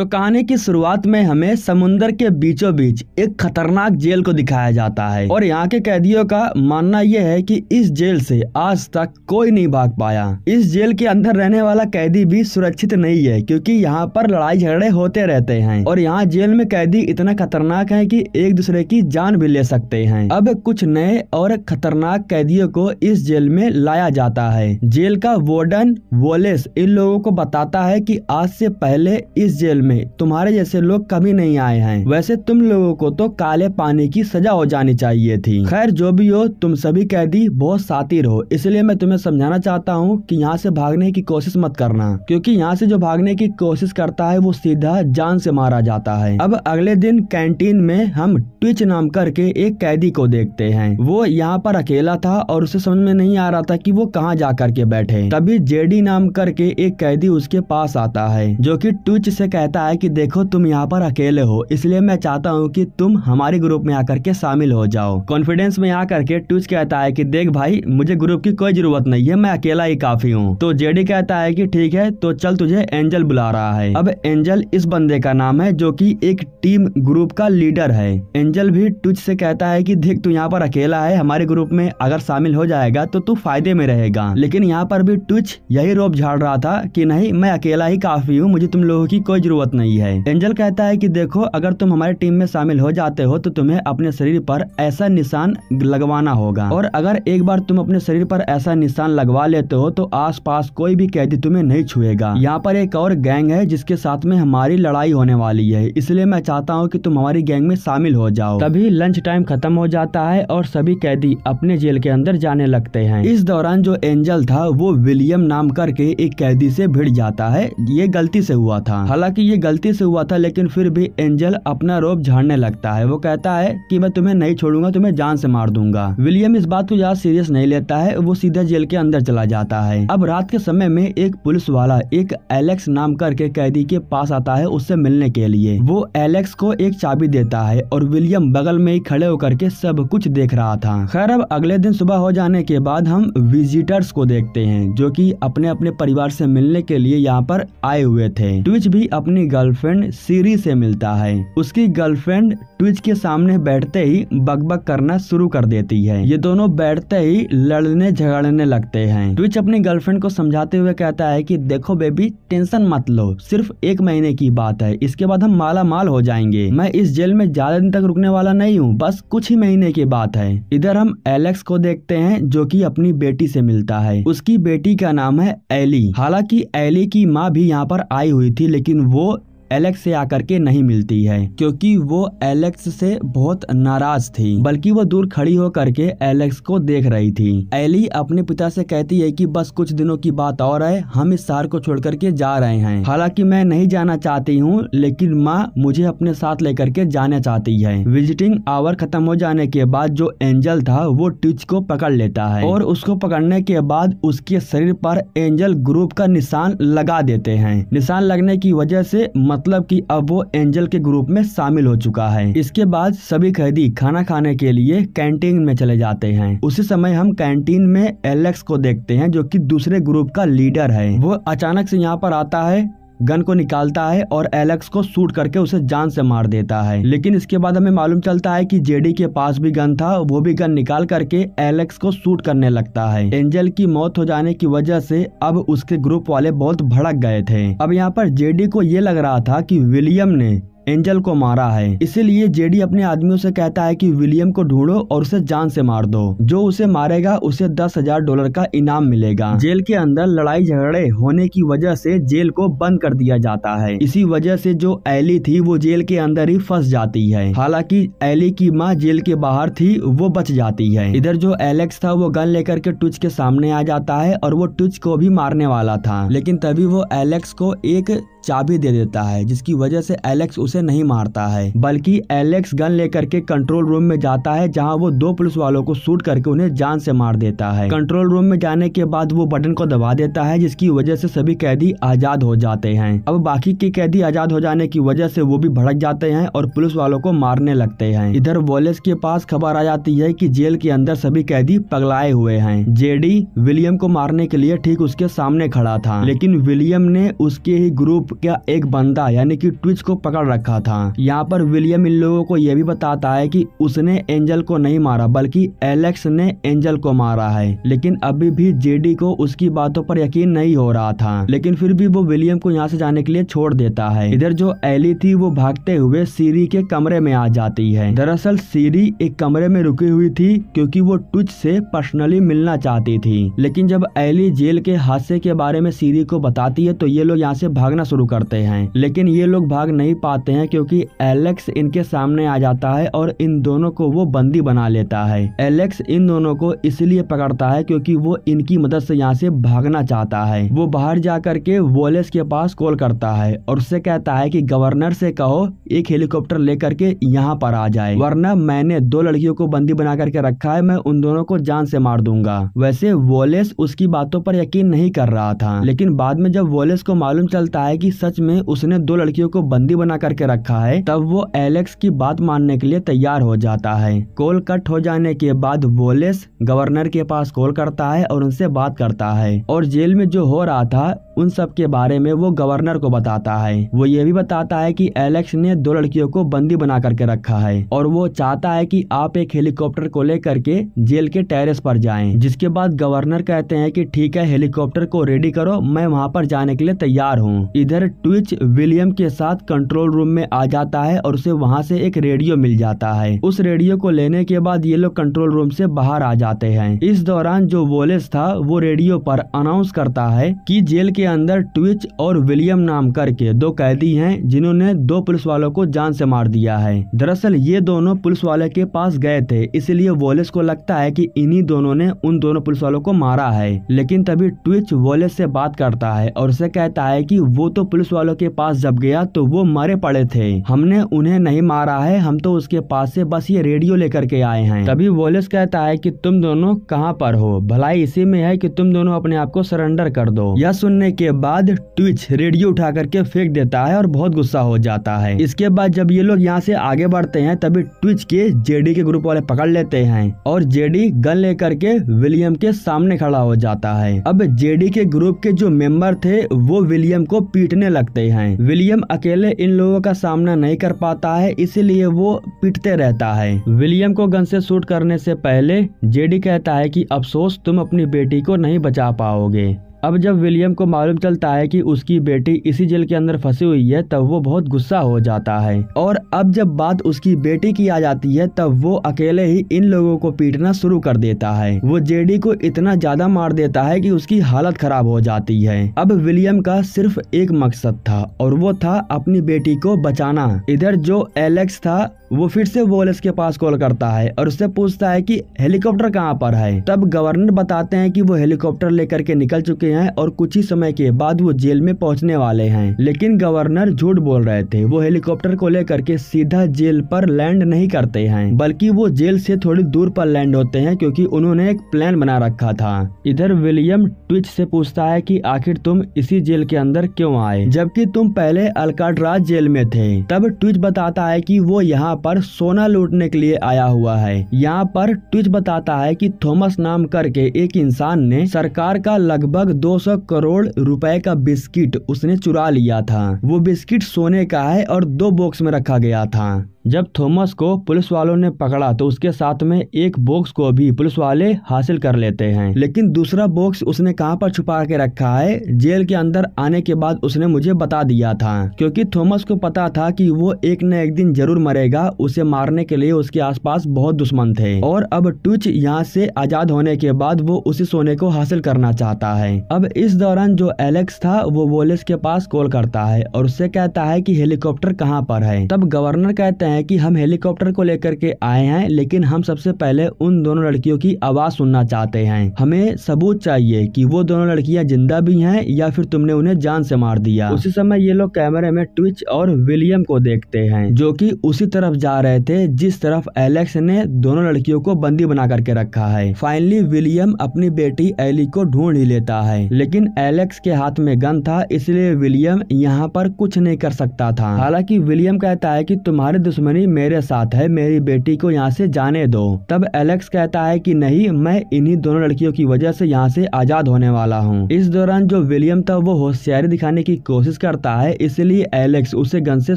तो कहानी की शुरुआत में हमें समुन्दर के बीचों बीच एक खतरनाक जेल को दिखाया जाता है। और यहाँ के कैदियों का मानना यह है कि इस जेल से आज तक कोई नहीं भाग पाया। इस जेल के अंदर रहने वाला कैदी भी सुरक्षित नहीं है, क्योंकि यहाँ पर लड़ाई झगड़े होते रहते हैं। और यहाँ जेल में कैदी इतना खतरनाक है कि एक दूसरे की जान भी ले सकते हैं। अब कुछ नए और खतरनाक कैदियों को इस जेल में लाया जाता है। जेल का वार्डन वोलेस इन लोगों को बताता है कि आज से पहले इस जेल में तुम्हारे जैसे लोग कभी नहीं आए हैं। वैसे तुम लोगों को तो काले पानी की सजा हो जानी चाहिए थी। खैर, जो भी हो, तुम सभी कैदी बहुत सातिर हो। इसलिए मैं तुम्हें समझाना चाहता हूँ कि यहाँ से भागने की कोशिश मत करना, क्योंकि यहाँ से जो भागने की कोशिश करता है, वो सीधा जान से मारा जाता है। अब अगले दिन कैंटीन में हम ट्विच नाम करके एक कैदी को देखते हैं। वो यहाँ पर अकेला था और उसे समझ में नहीं आ रहा था कि वो कहाँ जा करके बैठे। तभी जेडी नाम करके एक कैदी उसके पास आता है, जो कि ट्विच से कहता है कि देखो, तुम यहाँ पर अकेले हो। इसलिए मैं चाहता हूँ कि तुम हमारे ग्रुप में आकर के शामिल हो जाओ। कॉन्फिडेंस में आकर के ट्विच कहता है कि देख भाई, मुझे ग्रुप की कोई ज़रूरत नहीं है, मैं अकेला ही काफ़ी हूँ। तो जेडी कहता है कि ठीक है तो चल तुझे एंजल बुला रहा है। अब एंजल इस बंदे का नाम है, जो कि एक टीम ग्रुप का लीडर है। एंजल भी ट्विच से कहता है कि देख, तू यहाँ पर अकेला है, हमारे ग्रुप में अगर शामिल हो जाएगा तो तू फ़ायदे में रहेगा। लेकिन यहाँ पर भी ट्विच यही रोप झाड़ रहा था कि नहीं, मैं अकेला ही काफ़ी हूँ, मुझे तुम लोगों की कोई ज़रूरत नहीं है। एंजल कहता है कि देखो, अगर तुम हमारी टीम में शामिल हो जाते हो तो तुम्हें अपने शरीर पर ऐसा निशान लगवाना होगा। और अगर एक बार तुम अपने शरीर पर ऐसा निशान लगवा लेते हो तो आसपास कोई भी कैदी तुम्हें नहीं छुएगा। यहाँ पर एक और गैंग है, जिसके साथ में हमारी लड़ाई होने वाली है। इसलिए मैं चाहता हूँ की तुम हमारी गैंग में शामिल हो जाओ। तभी लंच टाइम खत्म हो जाता है और सभी कैदी अपने जेल के अंदर जाने लगते हैं। इस दौरान जो एंजल था, वो विलियम नाम करके एक कैदी से भिड़ जाता है। ये गलती से हुआ था। हालाँकि ये गलती से हुआ था, लेकिन फिर भी एंजल अपना रोप झाड़ने लगता है। वो कहता है कि मैं तुम्हें नहीं छोड़ूँगा, तुम्हें जान से मार दूँगा। विलियम इस बात को ज़्यादा सीरियस नहीं लेता है, वो सीधा जेल के अंदर चला जाता है। अब रात के समय में एक पुलिस वाला एक एलेक्स नाम करके कैदी के पास आता है उससे मिलने के लिए। वो एलेक्स को एक चाबी देता है और विलियम बगल में ही खड़े होकर के सब कुछ देख रहा था। खैर, अब अगले दिन सुबह हो जाने के बाद हम विजिटर्स को देखते हैं, जो कि अपने अपने परिवार से मिलने के लिए यहाँ पर आए हुए थे। ट्विच भी अपनी गर्लफ्रेंड सीरी से मिलता है। उसकी गर्लफ्रेंड ट्विच के सामने बैठते ही बकबक करना शुरू कर देती है। ये दोनों बैठते ही लड़ने झगड़ने लगते हैं। ट्विच अपनी गर्लफ्रेंड को समझाते हुए कहता है कि, देखो बेबी, टेंशन मत लो। सिर्फ़ एक महीने की बात है। इसके बाद हम माला माल हो जाएँगे। मैं इस जेल में ज़्यादा दिन तक रुकने वाला नहीं हूँ। बस कुछ ही महीने की बात है। इधर हम एलेक्स को देखते हैं, जो कि अपनी बेटी से मिलता है। उसकी बेटी का नाम है एली। हालाँकि एली की माँ भी यहाँ पर आई हुई थी, लेकिन वो एलेक्स से आकर के नहीं मिलती है, क्योंकि वो एलेक्स से बहुत नाराज़ थी, बल्कि वो दूर खड़ी होकर के एलेक्स को देख रही थी। एली अपने पिता से कहती है कि बस कुछ दिनों की बात और है, हम इस शहर को छोड़ करके जा रहे हैं। हालाँकि मैं नहीं जाना चाहती हूँ, लेकिन माँ मुझे अपने साथ लेकर के जाना चाहती है। विजिटिंग आवर खत्म हो जाने के बाद जो एंजल था, वो टिच को पकड़ लेता है और उसको पकड़ने के बाद उसके शरीर पर एंजल ग्रुप का निशान लगा देते हैं। निशान लगने की वजह से मतलब कि अब वो एंजल के ग्रुप में शामिल हो चुका है। इसके बाद सभी कैदी खाना खाने के लिए कैंटीन में चले जाते हैं। उसी समय हम कैंटीन में एलेक्स को देखते हैं जो कि दूसरे ग्रुप का लीडर है। वो अचानक से यहाँ पर आता है गन को निकालता है और एलेक्स को शूट करके उसे जान से मार देता है। लेकिन इसके बाद हमें मालूम चलता है कि जेडी के पास भी गन था, वो भी गन निकाल करके एलेक्स को शूट करने लगता है। एंजल की मौत हो जाने की वजह से अब उसके ग्रुप वाले बहुत भड़क गए थे। अब यहाँ पर जेडी को ये लग रहा था की विलियम ने एंजल को मारा है। इसीलिए जेडी अपने आदमियों से कहता है कि विलियम को ढूंढो और उसे जान से मार दो। जो उसे मारेगा, उसे दस हज़ार डॉलर का इनाम मिलेगा। जेल के अंदर लड़ाई झगड़े होने की वजह से जेल को बंद कर दिया जाता है। इसी वजह से जो एली थी, वो जेल के अंदर ही फंस जाती है। हालाँकि एली की माँ जेल के बाहर थी, वो बच जाती है। इधर जो एलेक्स था, वो गन लेकर के टुच के सामने आ जाता है और वो टुच को भी मारने वाला था। लेकिन तभी वो एलेक्स को एक चाबी दे देता है, जिसकी वजह से एलेक्स उसे नहीं मारता है। बल्कि एलेक्स गन लेकर के कंट्रोल रूम में जाता है, जहाँ वो दो पुलिस वालों को शूट करके उन्हें जान से मार देता है। कंट्रोल रूम में जाने के बाद वो बटन को दबा देता है, जिसकी वजह से सभी कैदी आज़ाद हो जाते हैं। अब बाकी के कैदी आज़ाद हो जाने की वजह से वो भी भड़क जाते हैं और पुलिस वालों को मारने लगते हैं। इधर वॉलेस के पास खबर आ जाती है की जेल के अंदर सभी कैदी पगलाए हुए हैं। जेडी विलियम को मारने के लिए ठीक उसके सामने खड़ा था, लेकिन विलियम ने उसके ही ग्रुप का एक बंदा, यानी कि ट्विच को पकड़ रखा था। यहाँ पर विलियम इन लोगों को यह भी बताता है कि उसने एंजल को नहीं मारा, बल्कि एलेक्स ने एंजल को मारा है। लेकिन अभी भी जेडी को उसकी बातों पर यकीन नहीं हो रहा था। लेकिन फिर भी वो विलियम को यहाँ से जाने के लिए छोड़ देता है। इधर जो एली थी, वो भागते हुए सीरी के कमरे में आ जाती है। दरअसल सीरी एक कमरे में रुकी हुई थी, क्योंकि वो ट्विच से पर्सनली मिलना चाहती थी। लेकिन जब एली जेल के हादसे के बारे में सीरी को बताती है तो ये लोग यहाँ से भागना शुरू करते हैं। लेकिन ये लोग भाग नहीं पाते हैं क्योंकि एलेक्स इनके सामने आ जाता है और इन दोनों को वो बंदी बना लेता है। एलेक्स इन दोनों को इसलिए पकड़ता है क्योंकि वो इनकी मदद से यहाँ से भागना चाहता है। वो बाहर जा करके वोलेस के पास कॉल करता है और उससे कहता है कि, गवर्नर से कहो, एक हेलीकॉप्टर लेकर के यहाँ पर आ जाए। वरना मैंने दो लड़कियों को बंदी बना करके रखा है, मैं उन दोनों को जान से मार दूँगा। वैसे वोलेस उसकी बातों पर यकीन नहीं कर रहा था, लेकिन बाद में जब वोलेस को मालूम चलता है कि सच में उसने दो लड़कियों को बंदी बना करके रखा है, तब वो एलेक्स की बात मानने के लिए तैयार हो जाता है। कॉल कट हो जाने के बाद वोलेस गवर्नर के पास कॉल करता है और उनसे बात करता है। और जेल में जो हो रहा था, उन सब के बारे में वो गवर्नर को बताता है। वो ये भी बताता है कि एलेक्स ने दो लड़कियों को बंदी बना करके रखा है। और वो चाहता है कि आप एक हेलीकॉप्टर को लेकर के जेल के टेरेस पर जाएँ, जिसके बाद गवर्नर कहते हैं कि, ठीक है, हेलीकॉप्टर को रेडी करो, मैं वहाँ पर जाने के लिए तैयार हूँ। इधर ट्विच विलियम के साथ कंट्रोल रूम में आ जाता है और उसे वहाँ से एक रेडियो मिल जाता है। उस रेडियो को लेने के बाद ये लोग कंट्रोल रूम से बाहर आ जाते हैं। इस दौरान जो वोलेस था, वो रेडियो पर अनाउंस करता है कि जेल के अंदर ट्विच और विलियम नाम करके दो कैदी हैं, जिन्होंने दो पुलिस वालों को जान से मार दिया है। दरअसल ये दोनों पुलिस वाले के पास गए थे, इसलिए वोलेस को लगता है कि इन्हीं दोनों ने उन दोनों पुलिस वालों को मारा है। लेकिन तभी ट्विच वोलेस से बात करता है और उसे कहता है कि वो तो पुलिस वालों के पास जब गया तो वो मरे पड़े थे। हमने उन्हें नहीं मारा है, हम तो उसके पास से बस ये रेडियो लेकर के आए हैं। तभी वोलेस कहता है कि तुम दोनों कहाँ पर हो? भलाई इसी में है कि तुम दोनों अपने आप को सरेंडर कर दो। यह सुनने के बाद ट्विच रेडियो उठा करके फेंक देता है और बहुत गुस्सा हो जाता है। इसके बाद जब ये लोग यहाँ से आगे बढ़ते हैं, तभी ट्विच के जेडी के ग्रुप वाले पकड़ लेते हैं और जेडी गन लेकर के विलियम के सामने खड़ा हो जाता है। अब जेडी के ग्रुप के जो मेंबर थे, वो विलियम को पीटने लगते हैं। विलियम अकेले इन लोगों का सामना नहीं कर पाता है, इसीलिए वो पीटते रहता है। विलियम को गन से शूट करने से पहले जेडी कहता है कि, अफसोस, तुम अपनी बेटी को नहीं बचा पाओगे। अब जब विलियम को मालूम चलता है कि उसकी बेटी इसी जेल के अंदर फंसी हुई है, तब वो बहुत गुस्सा हो जाता है। और अब जब बात उसकी बेटी की आ जाती है, तब वो अकेले ही इन लोगों को पीटना शुरू कर देता है। वो जेडी को इतना ज़्यादा मार देता है कि उसकी हालत खराब हो जाती है। अब विलियम का सिर्फ़ एक मकसद था, और वो था अपनी बेटी को बचाना। इधर जो एलेक्स था, वो फिर से वोलेस के पास कॉल करता है और उससे पूछता है कि हेलीकॉप्टर कहाँ पर है? तब गवर्नर बताते हैं कि वो हेलीकॉप्टर लेकर के निकल चुके हैं और कुछ ही समय के बाद वो जेल में पहुँचने वाले हैं। लेकिन गवर्नर झूठ बोल रहे थे। वो हेलीकॉप्टर को लेकर के सीधा जेल पर लैंड नहीं करते हैं। बल्कि वो जेल से थोड़ी दूर पर लैंड होते हैं क्योंकि उन्होंने एक प्लान बना रखा था। इधर विलियम ट्विच से पूछता है कि आखिर तुम इसी जेल के अंदर क्यों आए? जबकि तुम पहले अल्काट्राज जेल में थे। तब ट्विच बताता है कि वो यहाँ पर सोना लूटने के लिए आया हुआ है। यहाँ पर ट्विच बताता है कि थॉमस नाम करके एक इंसान ने सरकार का लगभग 200 करोड़ रुपए का बिस्किट उसने चुरा लिया था। वो बिस्किट सोने का है और दो बॉक्स में रखा गया था। जब थॉमस को पुलिस वालों ने पकड़ा तो उसके साथ में एक बॉक्स को भी पुलिस वाले हासिल कर लेते हैं। लेकिन दूसरा बॉक्स उसने कहाँ पर छुपा के रखा है? जेल के अंदर आने के बाद उसने मुझे बता दिया था, क्योंकि थॉमस को पता था कि वो एक न एक दिन ज़रूर मरेगा। उसे मारने के लिए उसके आसपास बहुत दुश्मन थे। और अब ट्विच यहाँ से आज़ाद होने के बाद वो उसी सोने को हासिल करना चाहता है। अब इस दौरान जो एलेक्स था, वो वोलेस के पास कॉल करता है और उससे कहता है की हेलीकॉप्टर कहाँ पर है। तब गवर्नर कहते हैं कि हम हेलीकॉप्टर को लेकर के आए हैं, लेकिन हम सबसे पहले उन दोनों लड़कियों की आवाज़ सुनना चाहते हैं। हमें सबूत चाहिए कि वो दोनों लड़कियाँ ज़िंदा भी हैं या फिर तुमने उन्हें जान से मार दिया। उसी समय ये लोग कैमरे में ट्विच और विलियम को देखते हैं, जो कि उसी तरफ़ जा रहे थे, जिस तरफ़ एलेक्स ने दोनों लड़कियों को बंदी बना करके रखा है। फाइनली विलियम अपनी बेटी एली को ढूंढ ही लेता है। लेकिन एलेक्स के हाथ में गन था, इसलिए विलियम यहाँ पर कुछ नहीं कर सकता था। हालाँकि विलियम कहता है कि तुम्हारे दुश्मनी मेरे साथ है, मेरी बेटी को यहाँ से जाने दो। तब एलेक्स कहता है कि नहीं, मैं इन्हीं दोनों लड़कियों की वजह से यहाँ से आज़ाद होने वाला हूँ। इस दौरान जो विलियम था, वो होशियारी दिखाने की कोशिश करता है, इसलिए एलेक्स उसे गन से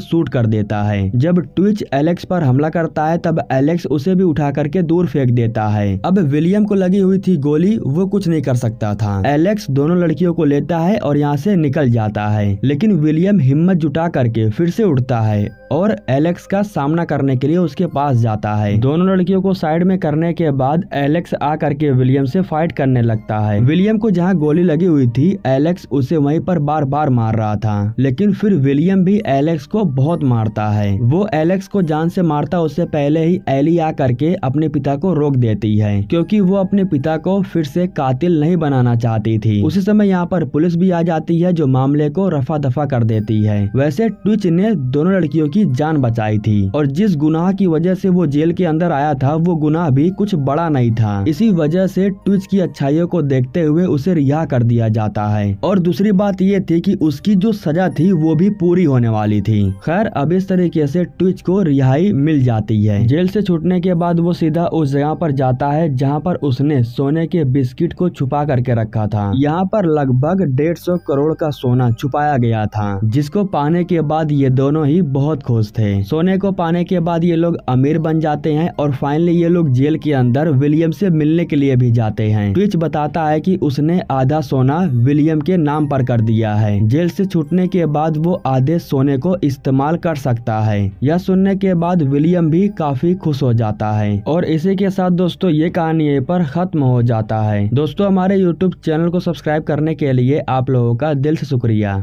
शूट कर देता है। जब ट्विच एलेक्स पर हमला करता है, तब एलेक्स उसे भी उठा करके दूर फेंक देता है। अब विलियम को लगी हुई थी गोली, वो कुछ नहीं कर सकता था। एलेक्स दोनों लड़कियों को लेता है और यहाँ से निकल जाता है। लेकिन विलियम हिम्मत जुटा करके फिर से उठता है और एलेक्स का सामना करने के लिए उसके पास जाता है। दोनों लड़कियों को साइड में करने के बाद एलेक्स आ करके विलियम से फाइट करने लगता है। विलियम को जहाँ गोली लगी हुई थी, एलेक्स उसे वहीं पर बार बार मार रहा था। लेकिन फिर विलियम भी एलेक्स को बहुत मारता है। वो एलेक्स को जान से मारता उससे पहले ही एली आ करके अपने पिता को रोक देती है, क्योंकि वो अपने पिता को फिर से कातिल नहीं बनाना चाहती थी। उसी समय यहाँ पर पुलिस भी आ जाती है, जो मामले को रफा दफ़ा कर देती है। वैसे ट्विच ने दोनों लड़कियों की जान बचाई थी, और जिस गुनाह की वजह से वो जेल के अंदर आया था, वो गुनाह भी कुछ बड़ा नहीं था। इसी वजह से ट्विच की अच्छाइयों को देखते हुए उसे रिहा कर दिया जाता है। और दूसरी बात ये थी कि उसकी जो सजा थी, वो भी पूरी होने वाली थी। खैर, अब इस तरीके से ट्विच को रिहाई मिल जाती है। जेल से छूटने के बाद वो सीधा उस जगह पर जाता है, जहाँ पर उसने सोने के बिस्किट को छुपा करके रखा था। यहाँ पर लगभग डेढ़ सौ करोड़ का सोना छुपाया गया था, जिसको पाने के बाद ये दोनों ही बहुत खुश थे। सोने को पाने के बाद ये लोग अमीर बन जाते हैं और फाइनली ये लोग जेल के अंदर विलियम से मिलने के लिए भी जाते हैं। ट्विच बताता है कि उसने आधा सोना विलियम के नाम पर कर दिया है। जेल से छूटने के बाद वो आधे सोने को इस्तेमाल कर सकता है। यह सुनने के बाद विलियम भी काफ़ी खुश हो जाता है। और इसी के साथ दोस्तों, ये कहानी पर खत्म हो जाता है। दोस्तों, हमारे यूट्यूब चैनल को सब्सक्राइब करने के लिए आप लोगों का दिल से शुक्रिया।